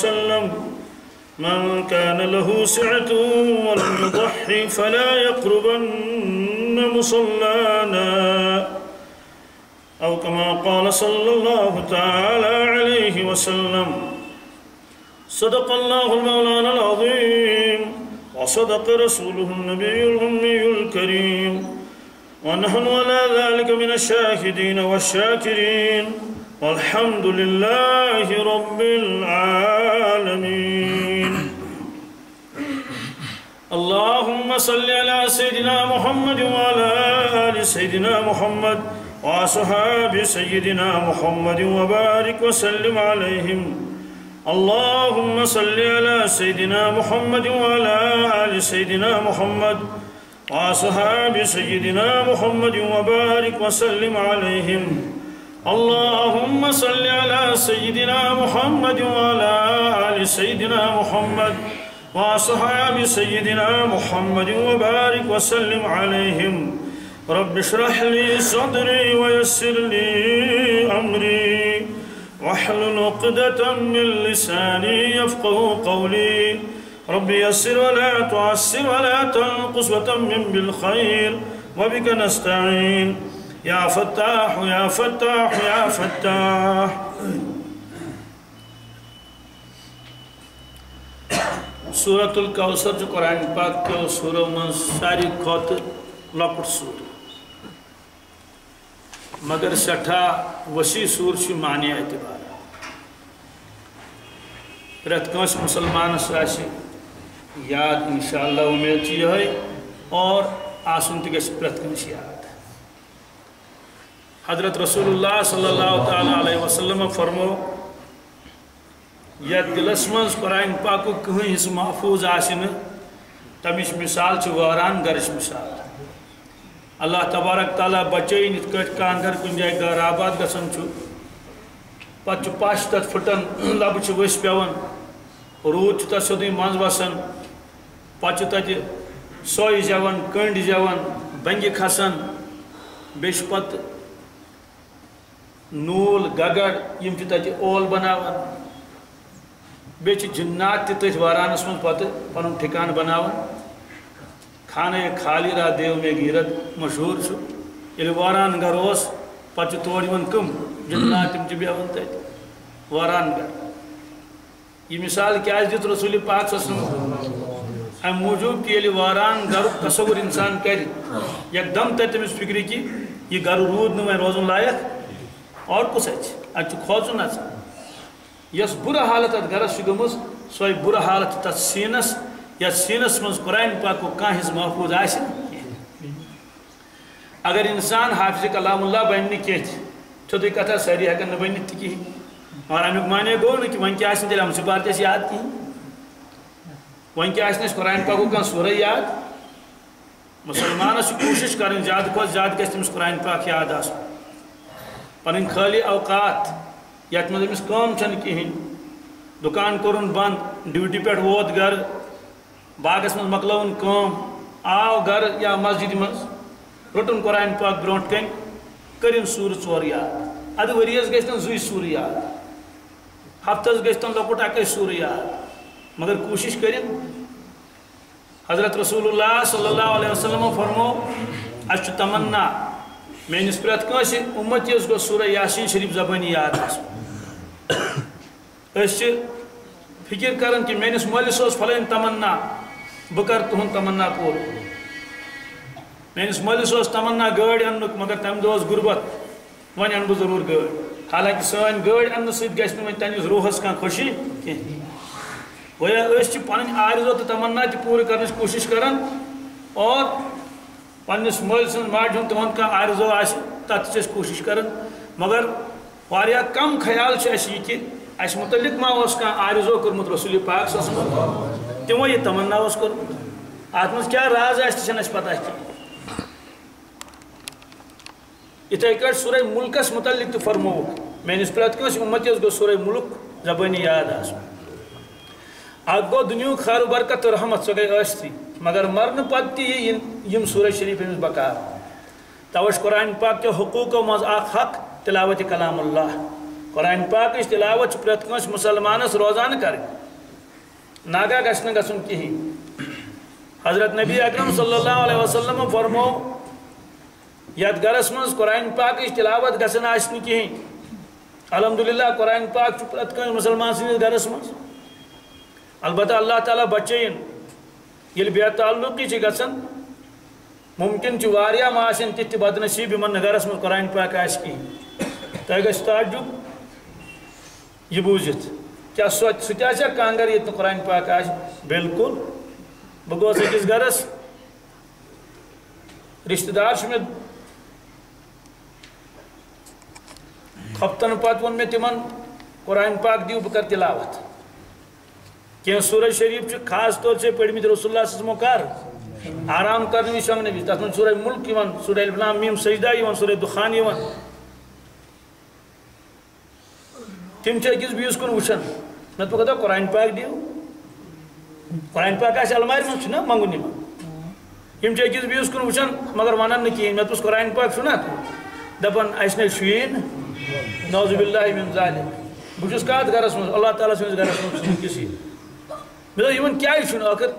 وسلم. من كان له سعة ولم يضحي فلا يقربن مصلانا. أو كما قال صلى الله تعالى عليه وسلم صدق الله المولانا العظيم وصدق رسوله النبي الأمي الكريم. ونحن على ذلك من الشاهدين والشاكرين. والحمد لله رب العالمين. اللهم صل على سيدنا محمد وعلى آل سيدنا محمد وأصحاب سيدنا محمد وبارك وسلم عليهم. اللهم صل على سيدنا محمد وعلى آل سيدنا محمد وأصحاب سيدنا محمد وبارك وسلم عليهم. اللهم صل على سيدنا محمد وعلى آل سيدنا محمد وأصحاب سيدنا محمد وبارك وسلم عليهم. رب اشرح لي صدري ويسر لي أمري. واحلل عقدة من لساني يفقه قولي. رب يسر ولا تعسر ولا تنقص وتمم بالخير وبك نستعين. يا فتاح يا فتاح يا فتاح. سورة الكوثر جو قرآن پاک کے سورہ من ساری کھوت لپٹ سور مگر سٹھا وسیع سور چھ معنی اعتبار پرت کنس مسلمانس یاد انشاءاللہ امید چی ہے اور آسن تہ گژھِ پرت کنس یاد حضرت رسول اللہ صلی اللہ تعالی علیہ وسلم فرمو یت دلس مز قرآن پاک کہیں حصہ محفوظ آسن تمچ مثال چھ واران گرش مثال۔ اللہ تبارک تعالیٰ بچین ات کٹ کان کن جائے گھر آباد گسن چھو پت پاش تت پھٹن لب وس پیون رود تت سیودی منز وسان پت تت سوئی زیون کنڈ زیون بنگہ کھسان بیش پت نول گگڑ یم تت اول بناوان بیچ جنات تہ تھی وارانس من پتہ پن ٹھکان بناوان خانہ خالی را دیو میں گیرت مشہور چھو یل واران گھر اس پچ تور یون کم، جنات تم چھ بیہون تت واران گھر۔ یہ مثال کیا دیت رسول پاک صلی اللہ علیہ وسلم ام موجود کہ یل واران گھر تصور انسان کر یک دم تت تمس فکر کی، یہ گھر رود نہ روزن لائق اور کس اچ اچ کھوچن اچ یس برا حالت ات گھرس چھ گمس سوی برا حالت تت سینس یا سینس من قرآن پاک کو کان حص محفوظ آسن اگر انسان حافظ کلام اللہ بننے کی تھی کتھا ساری ہکن بنت تہ کہین اور امیک معنی گو نا کہ ون کیا تیل ہم سپار یاد کہین ون کیا قرآن پاک کان سورہ یاد مسلمانس کوشش کریں زیادہ کھت زیادہ گھس تمس قرآن پاک یاد آس پن خالی اوقات یت من مطلب امس کام چھن کہین دکان کورن بند، ڈیوٹی پہ ووت گھر، باغس من مکلون کام، آو گھر یا مسجد مز۔ روٹن قرآن پاک برونٹ کن کرن سور ژور یاد۔ اد وریس گژھن زُے سور یاد۔ ہفتس گژھن لۄکُٹ اکے سور یاد۔ مگر کوشش کرن حضرت رسول اللہ صلی اللہ علیہ وسلم فرمو اس تمنا میانس پرت کنس امتیس گو سورہ یاسین شریف زبانی یاد اس فکر کرن کہ میانس مولس فلین تمنا بہ کر تہن تمنا پور میانس مالس تمنا گاڑی انک مگر تم دہ غربت ون ان بہ ضرور گاڑی حالانکہ سان گاڑی ان ست گھس روحس کھانا خوشی۔ کی گویا اس پن آرزو تو تمنا تہ پور کرنچ کوشش کران اور پنس مل سن ماج ہند تہد کھانا آرزو آس کوشش کران۔ مگر واریاہ کم خیال اس یہ کہ اس متعلق ما اس کھانا آرزو کورمت رسول پاک صلی اللہ علیہ وسلم۔ تمو یہ تمنا اس کور ات من کیا راز آس تہ اس پتہ کی اتھے کٹ سورہ ملکس متعلق تہ فرمو میں میانس پرت کنس امتس گو سورہ ملک زبانی یاد آس اک گو دنیو خیر برکت و رحمت سو گئی مگر مرن پت تہ یم سورہ شریف امس بکار توش قرآن پاک کے حقوق و مز حق تلاوت کلام اللہ قرآن پاک تلاوت پریت کنس مسلمانس روزانہ کر ناگا گھن گھن کہین حضرت نبی اکرم صلی اللہ علیہ وسلم فرمو یت گرس من قرآن پاک تلاوت گھن آسن کہین الحمدللہ قرآن پاک پریت کنس مسلمان سندس گرس من البتہ اللہ تعالیٰ بچین یل بے تعلقی گھن ممکن واریاہ ماسن تہ بد نصیب ان گرس من قرآن پاک آس کہین تہ گھ تعجب یہ بوزت کیا سہ تہ کانگر یہ قرآن پاک آس بالکل۔ بہ گوس أکس گرس۔ رشتہ دار مے ہفتن پتہ وون مے تمن قرآن پاک دیو بہ کر تلاوت۔ کی سورہ شریف خاص طور سے پڑھمت رسول اللہ صلی اللہ علیہ وسلم کر۔ آرام کرنے وز شونگنے وز تر سورہ ملک یوان سورہ الفلام میم سجدہ یوان سورہ دخان یوان تم أکس بیس کن وچھان مے تو کہتا قرآن پاک دیو۔ قرآن پاک آس المارِ منٛز چھُنا منٛگُن یِمن یِم چھِ أکِس بیٚیِس کُن وٕچھان مگر وَنان نہٕ کِہیٖنۍ مےٚ دوٚپُس قرآن پاک چھُنا دَپان اَسہِ نَے شُیی نہٕ نوزُ بِلّٰہِ مِن ظالِم بہٕ چھُس کَتھ اللہ تعالیٰ سٕنٛدِس گَرَس منٛز چھُس وٕنکیٚسٕے مےٚ دوٚپ یِمن کیٛازِ چھُنہٕ ٲخٕر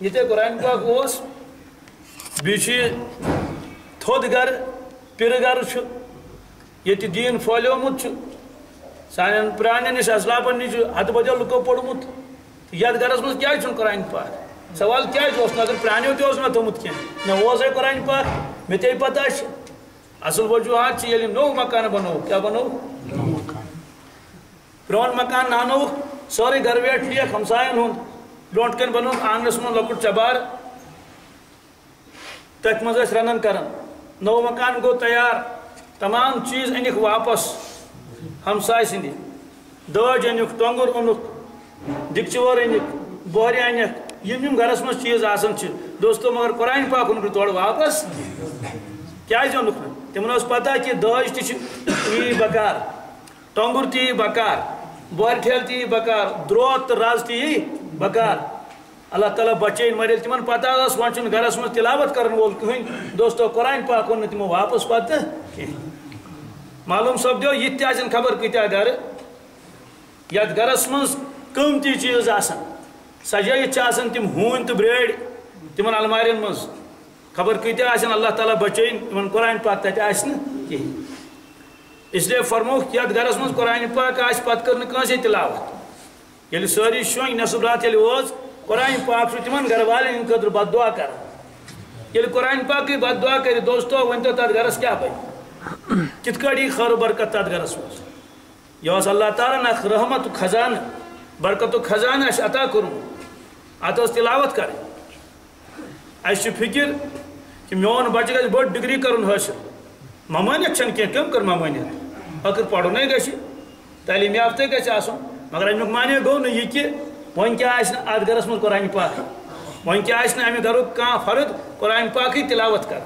ییٚتے قرآن پاک اوس بیٚیہِ چھُ یہِ تھوٚد گَرٕ پِرٕ گَرٕ چھُ ییٚتہِ دیٖن پھٲلیومُت چھُ سانٮ۪ن پرٛانٮ۪ن نِش اَسلافَن نِش چھُ ہَتہٕ بَدل لُکو پوٚرمُت یتھ گرس مز کیا قرآن پاک؟ سوال کیا اگر پرانیو تہ مے تھومت کی نہ اوسے قرآن پاک مے تے پتہ اصل وجوہات یل نو مکان بنو۔ کیا بنو؟ پرون مکان نانو۔ سورے گھر ویٹ ہمسائن ہند برونٹ کن بنو آنگنس من لکٹ چبار، تک مز رنن کرن۔ نو مکان گو تیار، تمام چیز انک واپس۔ ہمسائے سندی دج انک ٹونگر اونک دکچور انک بہر انک یم یم گرس مز چیز آسان دوستو، مگر قرآن پاک اون تور واپس۔ کیا اونک تمن اس پتہ کہ دج تی بکار۔ ٹونگر تی بکار۔ بہر ٹھیل تی بکار دروت تو رز تی بکار اللہ تعالیٰ بچین مر تمن پتہ اس ون گرس مز تلاوت کرن وول کہین دوستو، قرآن پاک اون تمو واپس پتہ معلوم سپدو یہ تہ خبر کتیا گھر۔ یت گرس مز قیمتی چیز آسان سجائت آسان تم ہون تو بریڈ تمن المارین مز۔ خبر کتیا آسان اللہ تعالیٰ بچین۔ تمن قرآن پاک تتہ آسن کہین اس لیے فرموک یت گرس مز قرآن پاک آس پت کر کنسے تلاوت؟ یل ساری شونگ نصب رات یعنی یل وز قرآن پاک چھ تمن گھر والن ہند خاطر بد دعا کر۔ یل قرآن پاک بد دعا کر دوستو ون تو تر گرس کیا پہ کت کڑی خیر برکت تر گرس مز یہ اللہ تعالیٰ نہ رحمت خزانہ، برکت خزانہ اس عطا کروں۔ ات تلاوت کر اس فکر کہ میون بچہ گھر بڑ ڈگری کرن حاصل ممانت چھن کی کم کر ممانت اگر پڑھنے گھس تعلیم یافتہ گھس آسن۔ مگر امیک معنی گو نا یہ کہ ون کیا ات گرس من قرآن پاک۔ ون کیا امہ گھرک کان فرد قرآن پاک تلاوت کر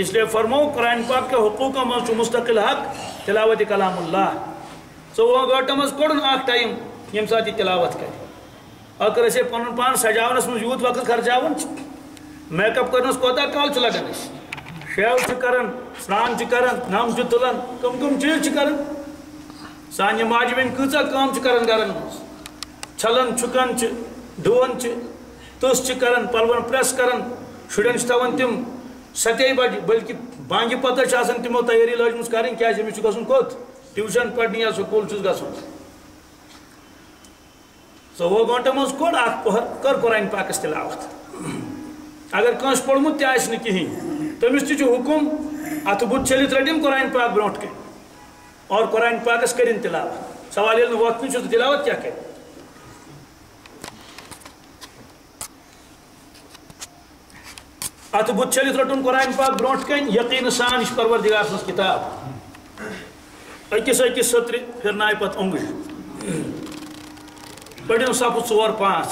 اس لیے فرمو قرآن پاک کے حقوق مز مستقل حق تلاوت کلام اللہ۔ ژوہ گھنٹہ مز کڑن اخ ٹائم یم سات یہ تلاوت کر۔ اگر اسے پن پان سجاونس من یوت وقت خرچاون میک اپ کرنس کوتا کال چھ لگان شیو چھ کرن سنان چھ کرن نام کم کم چیز چھ کرن سانہ ماجہ بین کۭژاہ کٲم چھ کرن گرن منٛز چھلن چھُکان چھ ڈُوان چھ تٔژ پلون پریس کرن شُرٮ۪ن چھ تھاوان تِم ستے بجہِ بلکہِ بانگہِ پتہٕ چھِ آسان تِمو تیٲری لٲجمٕژ کرٕنۍ کیٛازِ أمِس چھُ گژھُن کوٚت ٹیوٗشن پرنہِ یا سکوٗل چھُس گژھُن ژوٚوُہ گٲنٛٹو منٛز کوٚڑ پہر کٔر قرآن پاکس تلاوت اگر کٲنٛسہِ پوٚرمُت تہِ آسہِ نہٕ کِہیٖنۍ تٔمِس تہِ چھُ حُکُم اَتھٕ بُتھ چھٔلِتھ رٔٹِن قرآن پاک برونٛٹھ کَنۍ اور قرآن پاکس کٔرِنۍ تلاوت۔ سوال ییٚلہِ نہٕ وۄتھنٕے چھُ تلاوت کیٛاہ کَرِ اَتھٕ بُتھ چھٔلِتھ رَٹُن قرآن پاک برونٛٹھ کَنۍ یقیٖنہٕ سان یہِ چھِ پروردِگار سٕنٛز کِتاب۔ أکِس أکِس سٔترِ پھِرنایہِ پَتہٕ اوٚنٛگُج پڑھو صف ژور پانچ۔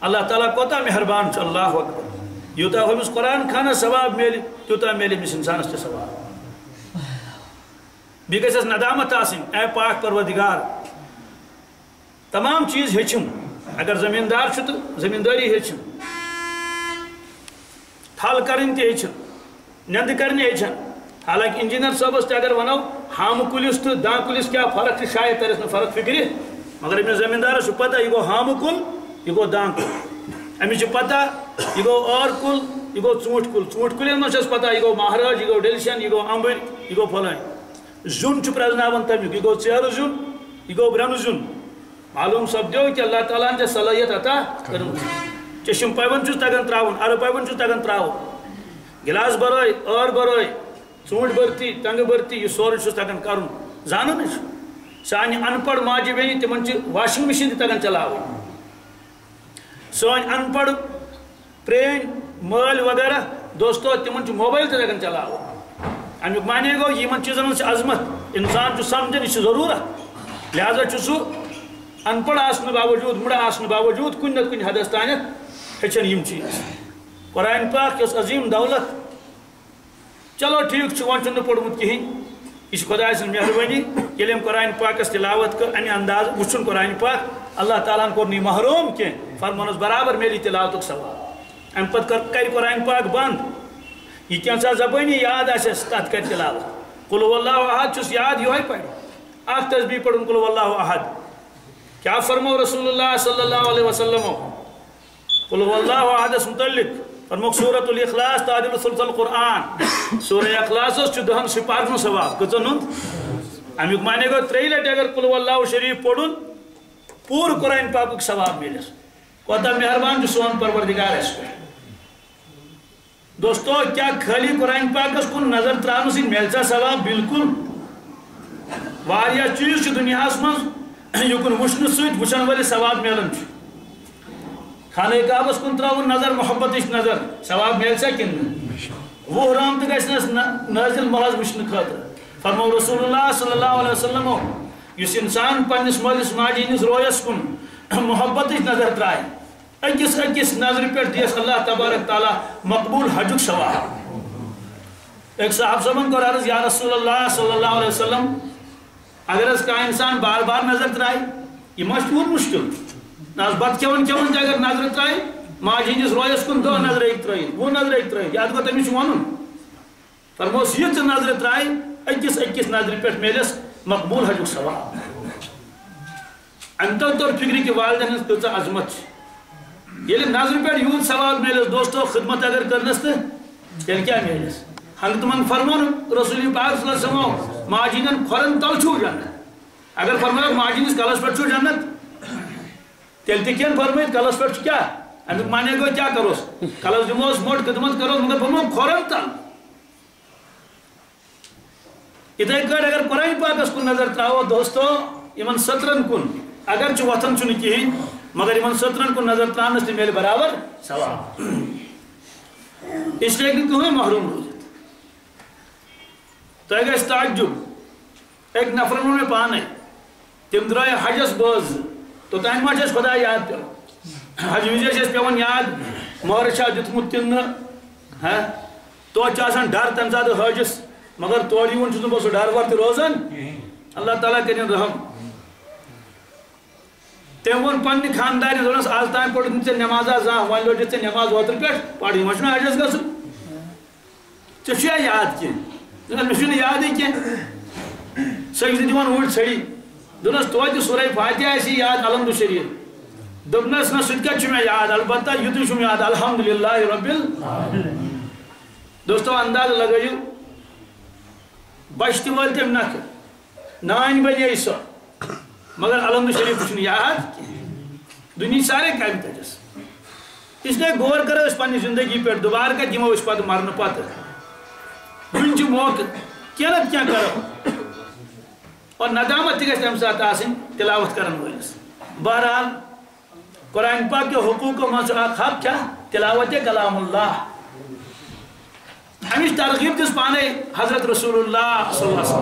اللہ تعالیٰ کوتا مہربان اللہ اکبر یوتا ہمس قرآن خانہ ثواب میل تیوتا میل امس انسانس تہ ثواب۔ بیٚیہِ گژھٮ۪س ندامت آسٕنۍ اے پاک پروردگار، تمام چیز ہیٚچھِم۔ اگر زمیٖندار چھُ تہٕ زمیٖندٲری ہیٚچھِم۔ تھل کَرٕنۍ تہِ ہیٚچھِم نیٚندٕ کَرنہِ ہیٚچھن حالانکہِ انجیٖنر صٲبس اگر وَنو ہام کلس تو دان کلس کیا فرق ہے شاید ترس نا فرق فکری مگر امس زمیندارس پتہ یہ گو ہام کل یہ گو دان کل امس پتہ یہ گو اور کل یہ گو ژوٗنٛٹھۍ کُل کُلٮ۪ن منٛز چھَس پتہ یہِ گوٚو مہراج یہِ گوٚو ڈیلشن یہِ گوٚو اَمبٕرۍ یہِ گوٚو پھلٲنۍ زیُن چھُ پرٛزناوان تَمیُک یہِ گوٚو ژیرٕ زیُن یہِ گوٚو برٛنٛدٕ زیُن معلوٗم سپدیو کہ اللہ تعالیٰ ہن ژےٚ صلٲحیت عطا کٔرمٕژ چشم پایون چھُس تگان تراوُن ارٕ پایون چھُس تگان تراوُن گلاس برٲے ٲر برٲے ژوٗنٛٹھۍ بٔرتی ٹنٛگہٕ بٔرتی یہِ سورُے تگان کرُن زانان چھُ سانہِ ان پڑھ ماجہِ بیٚنہِ تِمن واشنگ مشیٖن تگان چلاوٕنۍ سٲنۍ ان پڑھ پرٛٲنۍ مٲلۍ وغیرہ دوستو تِمن چھُ موبایل تہِ تگان معنی گوٚو یِمن چیٖزن ہٕنٛز چھِ عظمت انسان چھُ سمجھان یہِ چھِ ضروٗرت لہذا چھُ سُہ ان پڑھ آسنہٕ باوجوٗد مُڑٕ آسنہٕ باوجوٗد کُنہِ نتہٕ کُنہِ حدس تانٮ۪تھ ہیٚچھان یِم چیٖز قرآن پاک یۄس عظیٖم دولت چلو ٹھیٖک چھُ وۄنۍ چھُنہٕ یہ خدا سن مہربانی ییٚلہِ أمۍ قرآن پاکس تلاوت کٔر امہِ انداز وٕچھُن قرآن پاک اللہ تعالیٰ ہن محروم کینٛہہ فرمونس برابر میلی تلاوتُک ثواب امہِ پتہٕ کر قرآن پاک بنٛد یہِ کینٛژھا زبٲنی یاد آسٮ۪س تتھ کرِ تلاوت کُلو اللہ احد چھُس یاد یِہوے پرِ اکھ تصبیح پرُن کُلو اللہ احد کیا فرمو رسول اللہ صلی اللہ علیہ وسلم قلو اللہ احدس متعلق فرموک سورة الاخلاص تعدل ثلث القرآن سورة اخلاص اس چھو دہن سپارن ثواب کتن ہند امیک معنی گو تری لٹ اگر قلو اللہ شریف پڑھن پور قرآن پاک ثواب ملس کوتا مہربان جو سون پروردگار اس پہ دوستو، کیا خالی قرآن پاک اس کن نظر ترانو سی؟ ملتا ثواب بالکل۔ واریا چیز چھ دنیا اس یکن وچھن سۭتۍ وچھن ثواب ملان خانہ کعبس کن تراون نظر، محبت نظر۔ ثواب مل سا کن؟ وہ رام تو گھنس نازل محض وچھن خاطر فرمو رسول اللہ صلی اللہ علیہ وسلم اس انسان پنس مالس ماجی ہندس رویس کن۔ محبت نظر ترائے اکس اکس نظر پہ دیس اللہ تبارک تعالیٰ مقبول حجک ثواب ایک صاحب صاحبن کو عرض، یا رسول اللہ صلی اللہ علیہ وسلم، اگر اس کا انسان بار بار نظر ترائے، یہ مشہور مشکل۔ ناز بت کھون کھون اگر نظر ترائے ماجہ ہندس رویس کن دہ نظر ایک ترائے، وہ نظر ایک ترائے۔ یہ گو تمس ون فرموس، یہ نظر ترائے اکس اکس نظر پہ ملس مقبول حجک ثواب ام طور فکر کہ والدین ہز کچھ عظمت یل نظر پہ یوت ثواب ملس دوستو، خدمت اگر کرنس یعنی تو تیل کیا ملس ہنگ تمن فرمون رسول پاک صلی اللہ علیہ وسلم ماجین کھورن تل چھو جنت۔ اگر فرمایا ماجینس کلس پہ چھو جنت، تیل تہ کین فرمائت کلس پہ کیا؟ امیک معنی گو کیا کروس؟ کلس دموس موٹ خدمت کروس، مگر فرمو کھورن تل۔ اتھے کٹ اگر قرآن پاکس کن نظر تراو دوستو یمن سترن کن۔ اگر چھ وطن چھن کہین مگر یمن سترن کن نظر ترانس تہ میل برابر ثواب اس لیے کہ کہیں محروم روزت تو گھس تعجب ایک نفر میں پانے تم درائے حجس بوز تو تین ما چھس خدا یاد پہ حج وزے چھس پیون یاد مہر چھا دتمت تن ہاں؟ تو آسان ڈر تم سات حجس مگر تور یون چھس بہ سہ ڈر ور تہ روزان اللہ تعالیٰ کرن رحم۔ تم وون پنہ خاندان دونس آز تام پڑھ ژے نمازا زانٛہہ وۄنۍ لوٹِتھ ژےٚ نٮ۪ماز اوترٕ پٮ۪ٹھ پَرٕنۍ حجس گژھُن ژےٚ یاد کینٛہہ مےٚ چھُنہٕ یادٕے کینٛہہ سٔجدٕ دِوان اوٗرۍ ژھٔڑی دوٚپنَس توتہِ سورے فاتحہ یاد، الحمد شریف دوٚپنَس نہ سُہ تہِ کَتہِ یاد، البتہ یُتُے چھُم یاد الحمدُاللہ رۄبِل دوستو، انداز لگٲیِو بچہِ تہِ وٲلۍ تٔمۍ بنے سۄ مگر الحمد شریف چھُنہٕ یاد کینٛہہ دُنہِچ سارے کامہِ تَتٮ۪س اس لیے غور کرو أسۍ پننہِ زندگی پٮ۪ٹھ دُبارٕ کَتہِ یِمو أسۍ پَتہٕ مرنہٕ پَتہٕ وٕنہِ چھُ موقعہٕ کینٛہہ نَتہٕ کینٛہہ کرو۔ اور ندامت تہِ گژھِ تَمہِ ساتہٕ آسٕنۍ کرن وٲلِس بہرحال، قرآن پاک کیو حقوٗقو منٛز چھُ حق کیٛاہ تِلاوت کلام اللہ۔ امِچ ترغیٖب دِژ پانے حضرت رسول اللہ صلی اللہ علیہ وسلم۔